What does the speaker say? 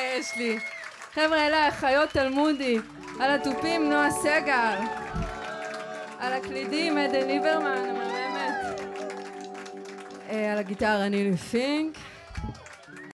יש לי. חבר'ה, אלה החיות תלמודי. על התופים נועה סגל. על הקלידים עדן ליברמן, המהממת. אה, על הגיטרה נילי פינק.